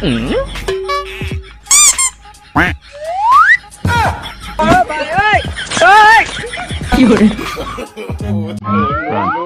Ừ. Bà ơi! Ơi! Rồi.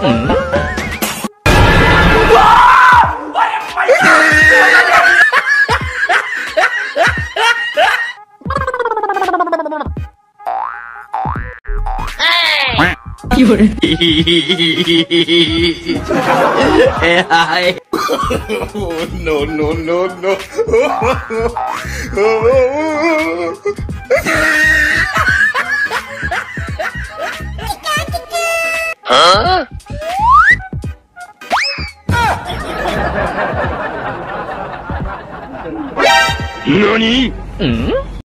You're... no, no, no, no. huh? 何？うん？